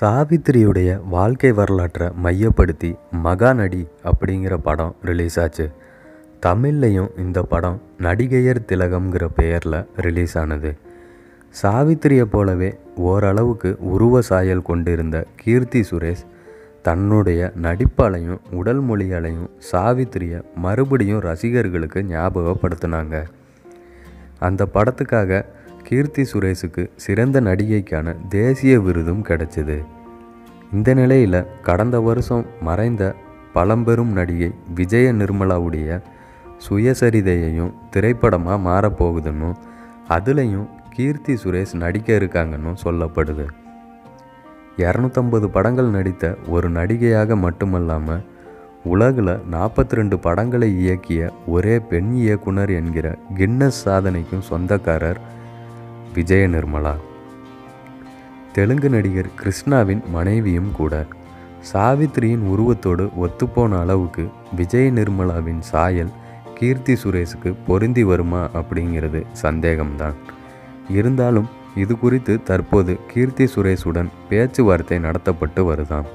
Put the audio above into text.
சாவித்திரியுடைய வாழ்க்கை வரலாற்றை மையப்படுத்தி மகாநடி அப்படிங்கிற படம் ரிலீஸ் ஆச்சு தமிழ்லையும் இந்த படம் நடிகையர் திலகம்ங்கிற பெயரில் ரிலீஸ் ஆனது சாவித்திரியை போலவே ஓரளவுக்கு உருவ சாயல் கொண்டிருந்த கீர்த்தி சுரேஷ் தன்னுடைய நடிப்பாலையும் உடல் மொழியாலையும் சாவித்திரியை மறுபடியும் ரசிகர்களுக்கு ஞாபகப்படுத்தினாங்க. அந்த படத்துக்காக கீர்த்தி சுரேஷுக்கு சிறந்த நடிகைக்கான தேசிய விருதும் கிடைச்சிது. இந்த நிலையில் கடந்த வருஷம் மறைந்த பழம்பெரும் நடிகை விஜய நிர்மலாவுடைய சுயசரிதையையும் திரைப்படமாக மாறப்போகுதுன்னு அதுலேயும் கீர்த்தி சுரேஷ் நடிக்க இருக்காங்கன்னு சொல்லப்படுது. இரநூத்தம்பது படங்கள் நடித்த ஒரு நடிகையாக மட்டுமல்லாமல் உலகில் நாற்பத்தி ரெண்டு படங்களை இயக்கிய ஒரே பெண் இயக்குனர் என்கிற கின்னஸ் சாதனைக்கும் சொந்தக்காரர் விஜய நிர்மலா. தெலுங்கு நடிகர் கிருஷ்ணாவின் மனைவியும் கூட சாவித்திரியின் உருவத்தோடு ஒத்துப்போன அளவுக்கு விஜய நிர்மலாவின் சாயல் கீர்த்தி சுரேஷுக்கு பொருந்தி வருமா அப்படிங்கிறது சந்தேகம்தான். இருந்தாலும் இது குறித்து தற்போது கீர்த்தி சுரேஷுடன் பேச்சுவார்த்தை நடத்தப்பட்டு வருதாம்.